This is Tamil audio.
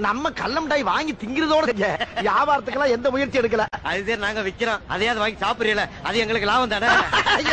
நம்ம கள்ள மிட்டாய் வாங்கி திங்கிறதோட வியாபாரத்துக்கு வியாபாரத்துக்கெல்லாம் எந்த முயற்சி எடுக்கல. அதுதான் நாங்க விக்கிறோம். அதையாவது வாங்கி சாப்பிடுறீல அது எங்களுக்கு லாபம் தானே?